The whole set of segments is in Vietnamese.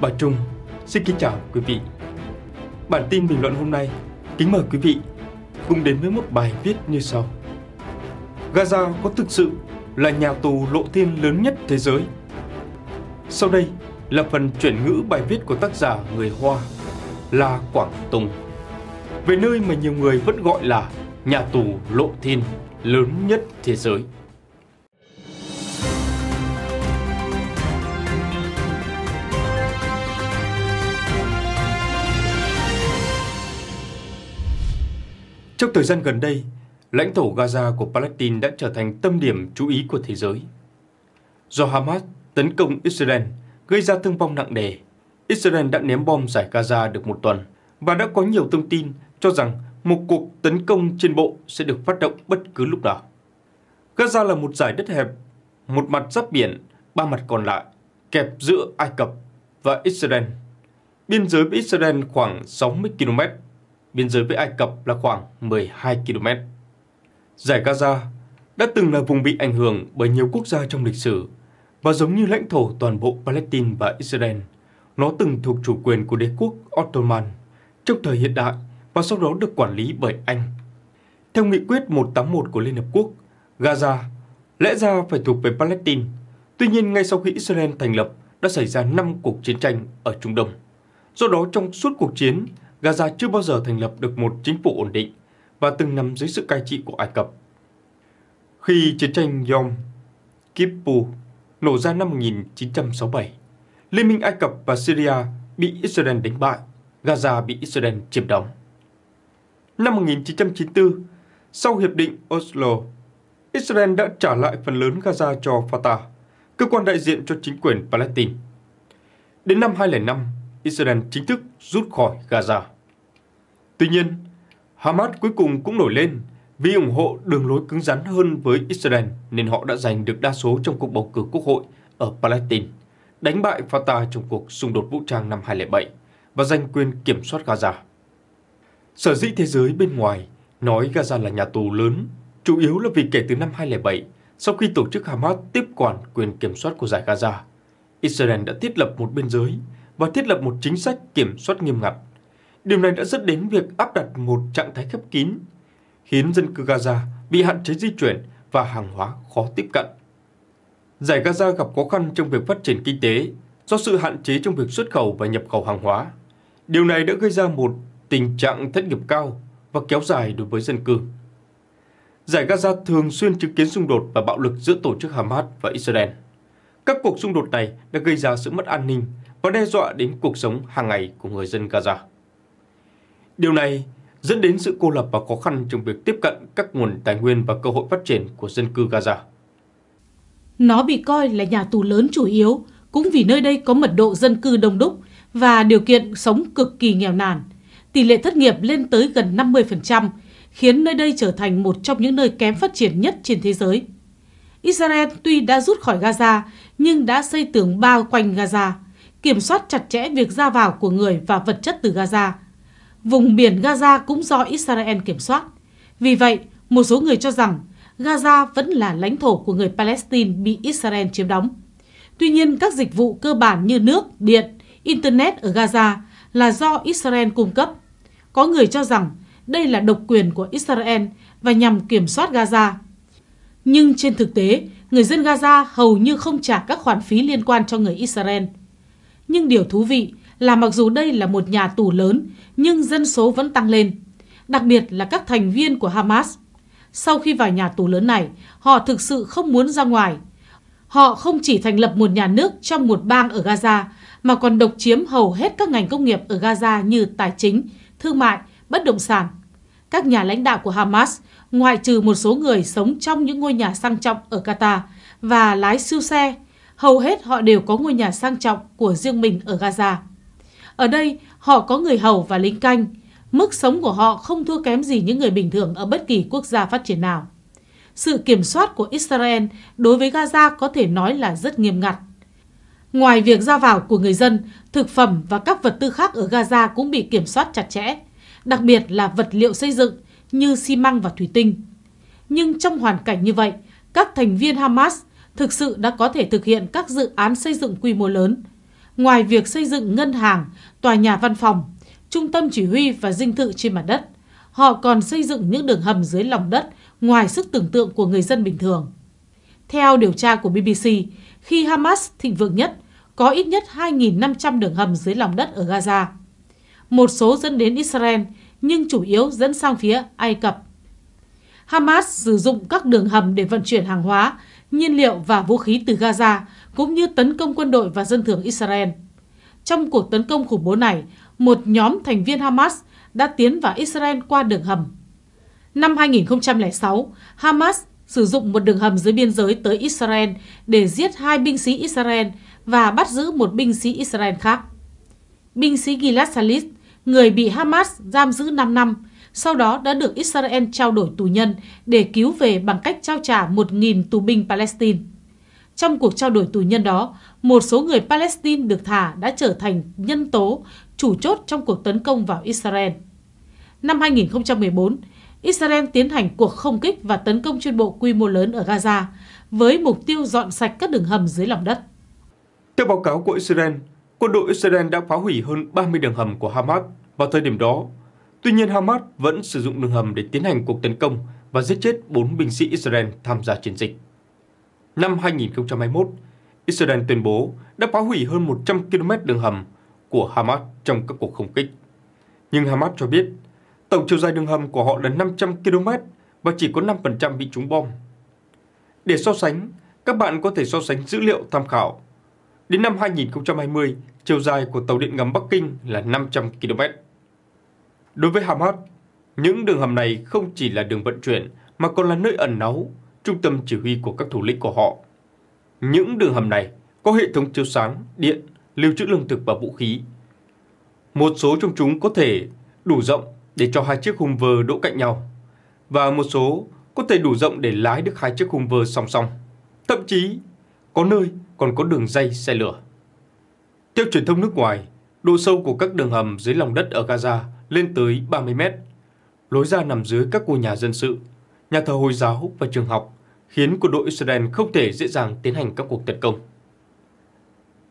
Bà Trung, xin kính chào quý vị. Bản tin bình luận hôm nay, kính mời quý vị cùng đến với một bài viết như sau. Gaza có thực sự là nhà tù lộ thiên lớn nhất thế giới? Sau đây là phần chuyển ngữ bài viết của tác giả người Hoa là Quảng Tùng về nơi mà nhiều người vẫn gọi là nhà tù lộ thiên lớn nhất thế giới. Trong thời gian gần đây, lãnh thổ Gaza của Palestine đã trở thành tâm điểm chú ý của thế giới. Do Hamas tấn công Israel gây ra thương vong nặng nề, Israel đã ném bom giải Gaza được một tuần và đã có nhiều thông tin cho rằng một cuộc tấn công trên bộ sẽ được phát động bất cứ lúc nào. Gaza là một giải đất hẹp, một mặt giáp biển, ba mặt còn lại, kẹp giữa Ai Cập và Israel. Biên giới với Israel khoảng 60 km, biên giới với Ai Cập là khoảng 12 km. Giải Gaza đã từng là vùng bị ảnh hưởng bởi nhiều quốc gia trong lịch sử và giống như lãnh thổ toàn bộ Palestine và Israel, nó từng thuộc chủ quyền của đế quốc Ottoman trong thời hiện đại và sau đó được quản lý bởi Anh. Theo nghị quyết 181 của Liên Hợp Quốc, Gaza lẽ ra phải thuộc về Palestine. Tuy nhiên, ngay sau khi Israel thành lập, đã xảy ra 5 cuộc chiến tranh ở Trung Đông. Do đó, trong suốt cuộc chiến, Gaza chưa bao giờ thành lập được một chính phủ ổn định và từng nằm dưới sự cai trị của Ai Cập. Khi chiến tranh Yom Kippur nổ ra năm 1967, Liên minh Ai Cập và Syria bị Israel đánh bại, Gaza bị Israel chiếm đóng. Năm 1994, sau Hiệp định Oslo, Israel đã trả lại phần lớn Gaza cho Fatah, cơ quan đại diện cho chính quyền Palestine. Đến năm 2005, Israel chính thức rút khỏi Gaza. Tuy nhiên, Hamas cuối cùng cũng nổi lên vì ủng hộ đường lối cứng rắn hơn với Israel nên họ đã giành được đa số trong cuộc bầu cử quốc hội ở Palestine, đánh bại Fatah trong cuộc xung đột vũ trang năm 2007 và giành quyền kiểm soát Gaza. Sở dĩ thế giới bên ngoài nói Gaza là nhà tù lớn, chủ yếu là vì kể từ năm 2007, sau khi tổ chức Hamas tiếp quản quyền kiểm soát của giải Gaza, Israel đã thiết lập một biên giới và thiết lập một chính sách kiểm soát nghiêm ngặt. Điều này đã dẫn đến việc áp đặt một trạng thái khép kín, khiến dân cư Gaza bị hạn chế di chuyển và hàng hóa khó tiếp cận. Giải Gaza gặp khó khăn trong việc phát triển kinh tế do sự hạn chế trong việc xuất khẩu và nhập khẩu hàng hóa. Điều này đã gây ra một tình trạng thất nghiệp cao và kéo dài đối với dân cư. Giải Gaza thường xuyên chứng kiến xung đột và bạo lực giữa tổ chức Hamas và Israel. Các cuộc xung đột này đã gây ra sự mất an ninh và đe dọa đến cuộc sống hàng ngày của người dân Gaza. Điều này dẫn đến sự cô lập và khó khăn trong việc tiếp cận các nguồn tài nguyên và cơ hội phát triển của dân cư Gaza. Nó bị coi là nhà tù lớn chủ yếu, cũng vì nơi đây có mật độ dân cư đông đúc và điều kiện sống cực kỳ nghèo nàn. Tỷ lệ thất nghiệp lên tới gần 50%, khiến nơi đây trở thành một trong những nơi kém phát triển nhất trên thế giới. Israel tuy đã rút khỏi Gaza, nhưng đã xây tường bao quanh Gaza, kiểm soát chặt chẽ việc ra vào của người và vật chất từ Gaza. Vùng biển Gaza cũng do Israel kiểm soát. Vì vậy, một số người cho rằng Gaza vẫn là lãnh thổ của người Palestine bị Israel chiếm đóng. Tuy nhiên, các dịch vụ cơ bản như nước, điện, Internet ở Gaza là do Israel cung cấp. Có người cho rằng đây là độc quyền của Israel và nhằm kiểm soát Gaza. Nhưng trên thực tế, người dân Gaza hầu như không trả các khoản phí liên quan cho người Israel. Nhưng điều thú vị là mặc dù đây là một nhà tù lớn, nhưng dân số vẫn tăng lên, đặc biệt là các thành viên của Hamas. Sau khi vào nhà tù lớn này, họ thực sự không muốn ra ngoài. Họ không chỉ thành lập một nhà nước trong một bang ở Gaza, mà còn độc chiếm hầu hết các ngành công nghiệp ở Gaza như tài chính, thương mại, bất động sản. Các nhà lãnh đạo của Hamas, ngoại trừ một số người sống trong những ngôi nhà sang trọng ở Qatar và lái siêu xe, hầu hết họ đều có ngôi nhà sang trọng của riêng mình ở Gaza. Ở đây, họ có người hầu và lính canh. Mức sống của họ không thua kém gì những người bình thường ở bất kỳ quốc gia phát triển nào. Sự kiểm soát của Israel đối với Gaza có thể nói là rất nghiêm ngặt. Ngoài việc ra vào của người dân, thực phẩm và các vật tư khác ở Gaza cũng bị kiểm soát chặt chẽ, đặc biệt là vật liệu xây dựng như xi măng và thủy tinh. Nhưng trong hoàn cảnh như vậy, các thành viên Hamas thực sự đã có thể thực hiện các dự án xây dựng quy mô lớn ngoài việc xây dựng ngân hàng, tòa nhà văn phòng, trung tâm chỉ huy và dinh thự trên mặt đất, họ còn xây dựng những đường hầm dưới lòng đất ngoài sức tưởng tượng của người dân bình thường. Theo điều tra của BBC, khi Hamas thịnh vượng nhất, có ít nhất 2.500 đường hầm dưới lòng đất ở Gaza. Một số dẫn đến Israel, nhưng chủ yếu dẫn sang phía Ai Cập. Hamas sử dụng các đường hầm để vận chuyển hàng hóa, nhiên liệu và vũ khí từ Gaza, cũng như tấn công quân đội và dân thường Israel. Trong cuộc tấn công khủng bố này, một nhóm thành viên Hamas đã tiến vào Israel qua đường hầm. Năm 2006, Hamas sử dụng một đường hầm dưới biên giới tới Israel để giết hai binh sĩ Israel và bắt giữ một binh sĩ Israel khác. Binh sĩ Gilad Shalit, người bị Hamas giam giữ 5 năm, sau đó đã được Israel trao đổi tù nhân để cứu về bằng cách trao trả 1.000 tù binh Palestine. Trong cuộc trao đổi tù nhân đó, một số người Palestine được thả đã trở thành nhân tố chủ chốt trong cuộc tấn công vào Israel. Năm 2014, Israel tiến hành cuộc không kích và tấn công chuyên bộ quy mô lớn ở Gaza với mục tiêu dọn sạch các đường hầm dưới lòng đất. Theo báo cáo của Israel, quân đội Israel đã phá hủy hơn 30 đường hầm của Hamas vào thời điểm đó. Tuy nhiên Hamas vẫn sử dụng đường hầm để tiến hành cuộc tấn công và giết chết 4 binh sĩ Israel tham gia chiến dịch. Năm 2021, Israel tuyên bố đã phá hủy hơn 100 km đường hầm của Hamas trong các cuộc không kích. Nhưng Hamas cho biết tổng chiều dài đường hầm của họ là 500 km và chỉ có 5% bị trúng bom. Để so sánh, các bạn có thể so sánh dữ liệu tham khảo. Đến năm 2020, chiều dài của tàu điện ngầm Bắc Kinh là 500 km. Đối với Hamas, những đường hầm này không chỉ là đường vận chuyển mà còn là nơi ẩn náu, trung tâm chỉ huy của các thủ lĩnh của họ. Những đường hầm này có hệ thống chiếu sáng, điện, lưu trữ lương thực và vũ khí. Một số trong chúng có thể đủ rộng để cho hai chiếc Hummer đỗ cạnh nhau và một số có thể đủ rộng để lái được hai chiếc Hummer song song. Thậm chí có nơi còn có đường dây xe lửa. Theo truyền thông nước ngoài, độ sâu của các đường hầm dưới lòng đất ở Gaza lên tới 30 mét. Lối ra nằm dưới các khu nhà dân sự, nhà thờ Hồi giáo và trường học, khiến quân đội Israel không thể dễ dàng tiến hành các cuộc tấn công.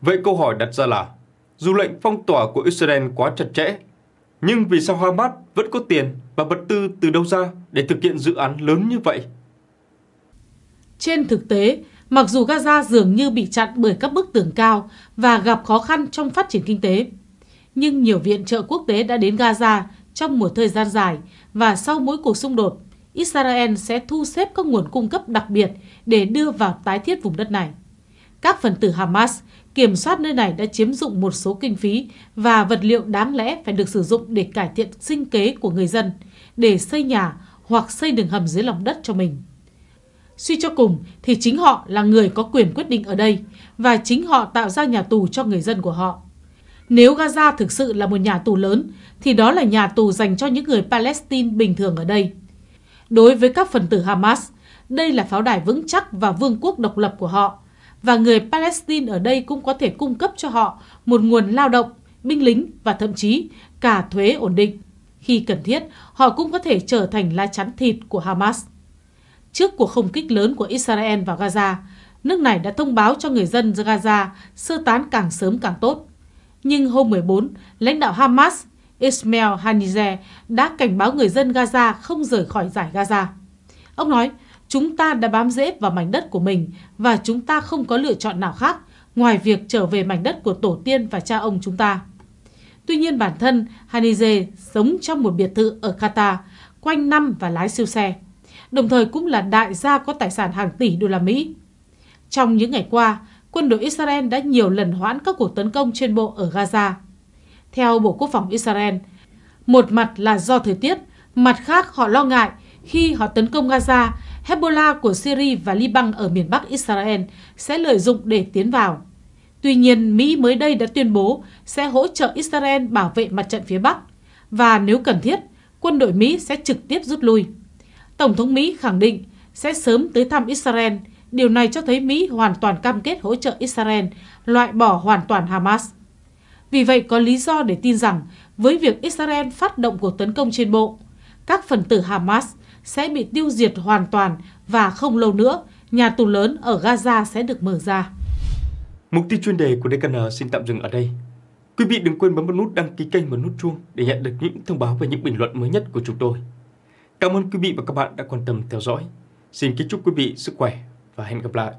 Vậy câu hỏi đặt ra là, dù lệnh phong tỏa của Israel quá chặt chẽ, nhưng vì sao Hamas vẫn có tiền và vật tư từ đâu ra để thực hiện dự án lớn như vậy? Trên thực tế, mặc dù Gaza dường như bị chặn bởi các bức tường cao và gặp khó khăn trong phát triển kinh tế, nhưng nhiều viện trợ quốc tế đã đến Gaza trong một thời gian dài và sau mỗi cuộc xung đột, Israel sẽ thu xếp các nguồn cung cấp đặc biệt để đưa vào tái thiết vùng đất này. Các phần tử Hamas kiểm soát nơi này đã chiếm dụng một số kinh phí và vật liệu đáng lẽ phải được sử dụng để cải thiện sinh kế của người dân, để xây nhà hoặc xây đường hầm dưới lòng đất cho mình. Suy cho cùng thì chính họ là người có quyền quyết định ở đây và chính họ tạo ra nhà tù cho người dân của họ. Nếu Gaza thực sự là một nhà tù lớn thì đó là nhà tù dành cho những người Palestine bình thường ở đây. Đối với các phần tử Hamas, đây là pháo đài vững chắc và vương quốc độc lập của họ và người Palestine ở đây cũng có thể cung cấp cho họ một nguồn lao động, binh lính và thậm chí cả thuế ổn định. Khi cần thiết, họ cũng có thể trở thành lá chắn thịt của Hamas. Trước cuộc không kích lớn của Israel vào Gaza, nước này đã thông báo cho người dân Gaza sơ tán càng sớm càng tốt. Nhưng hôm 14, lãnh đạo Hamas Ismail Haniyeh đã cảnh báo người dân Gaza không rời khỏi giải Gaza. Ông nói, chúng ta đã bám rễ vào mảnh đất của mình và chúng ta không có lựa chọn nào khác ngoài việc trở về mảnh đất của tổ tiên và cha ông chúng ta. Tuy nhiên bản thân Haniyeh sống trong một biệt thự ở Qatar, quanh năm và lái siêu xe, đồng thời cũng là đại gia có tài sản hàng tỷ đô la Mỹ. Trong những ngày qua, quân đội Israel đã nhiều lần hoãn các cuộc tấn công trên bộ ở Gaza. Theo Bộ Quốc phòng Israel, một mặt là do thời tiết, mặt khác họ lo ngại khi họ tấn công Gaza Hezbollah của Syria và Liban ở miền Bắc Israel sẽ lợi dụng để tiến vào. Tuy nhiên, Mỹ mới đây đã tuyên bố sẽ hỗ trợ Israel bảo vệ mặt trận phía Bắc và nếu cần thiết, quân đội Mỹ sẽ trực tiếp rút lui. Tổng thống Mỹ khẳng định sẽ sớm tới thăm Israel. Điều này cho thấy Mỹ hoàn toàn cam kết hỗ trợ Israel loại bỏ hoàn toàn Hamas. Vì vậy có lý do để tin rằng với việc Israel phát động cuộc tấn công trên bộ, các phần tử Hamas sẽ bị tiêu diệt hoàn toàn và không lâu nữa, nhà tù lớn ở Gaza sẽ được mở ra. Mục tiêu chuyên đề của DKN xin tạm dừng ở đây. Quý vị đừng quên bấm vào nút đăng ký kênh và nút chuông để nhận được những thông báo về những bình luận mới nhất của chúng tôi. Cảm ơn quý vị và các bạn đã quan tâm theo dõi. Xin kính chúc quý vị sức khỏe và hẹn gặp lại.